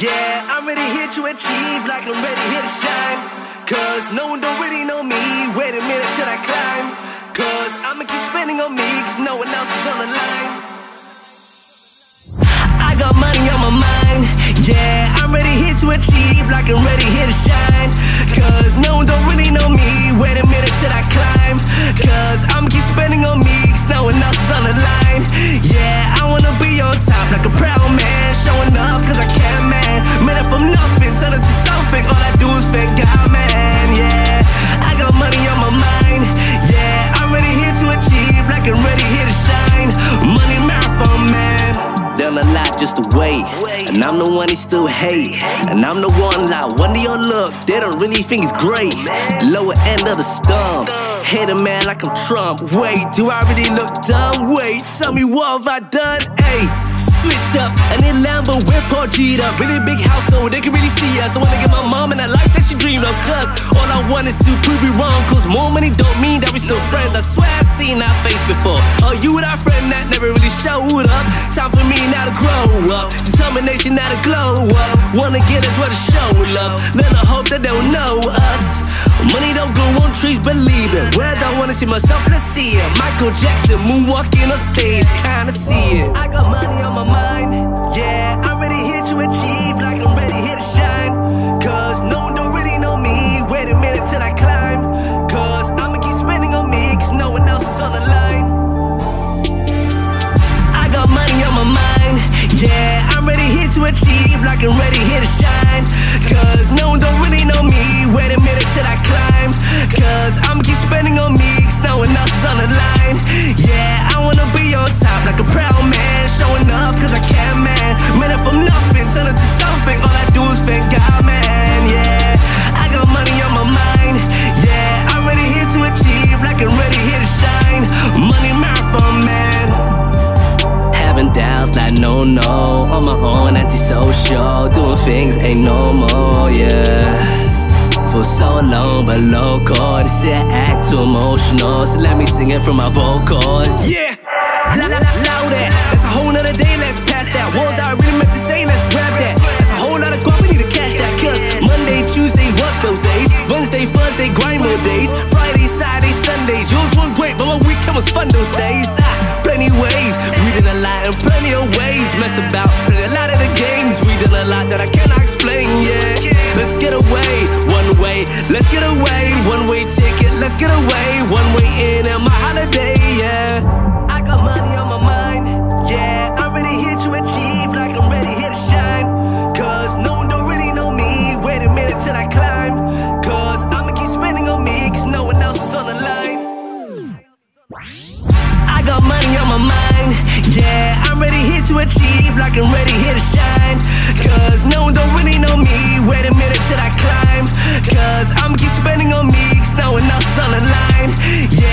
Yeah, I'm ready here to achieve, like I'm ready here to shine. Cause no one don't really know me. Wait a minute till I climb. Cause I'ma keep spending on me, cause no one else is on the line. I got money on my mind. Yeah, I'm ready here to achieve, like I'm ready Done a lot just to wait. And I'm the one they still hate. And I'm the one like, they all look, they don't really think it's great. The lower end of the stump. Hate a man like I'm Trump. Wait, do I really look dumb? Wait, tell me what have I done? Ayy. Switched up, and in Lambo, G'd up. Really big house, so they can really see us. I wanna get my mom in that life that she dreamed of. Cause all I want is to prove you wrong. Cause more money don't mean that we still friends. I swear seen that face before. Oh, you were that friend that never really showed up. Time for me now to grow up. Determination now to glow up. Wanna get us where to show love. Learn to hope that they'll know us. Money don't go on trees, believe it. Where I don't wanna see myself, let's see it. Michael Jackson, moonwalking on stage, kinda see it. I got money on my mind, yeah. I'm ready here achieve, like I'm ready here to shine. Cause no one don't really know me. Wait a minute till I antisocial. Doing things ain't no more, yeah. For so long, but. They say I act too emotional. So let me sing it from my vocals, yeah. La la la louder. That's a whole nother day, let's pass that. Words I really meant to say, let's grab that. That's a whole lot of guap, we need to cash that. Cause Monday, Tuesday, works those days. Wednesday, Thursday, grind more days. Friday, Saturday, Sundays. Yours weren't great, but my weekend was fun those days. Ah, plenty ways. We did a lot in plenty of ways. Messed about, get away. One way in and my holiday, yeah. I got money on my mind, yeah. I'm ready here to achieve, like I'm ready here to shine. Cause no one don't really know me. Wait a minute till I climb. Cause I'ma keep spending on me, cause no one else is on the line. I got money on my mind, yeah. I'm ready here to achieve, like I'm ready here to shine. Cause no one don't really know me. Wait a minute till I climb. Cause I'ma keep spending on me, now and us on the line. Yeah.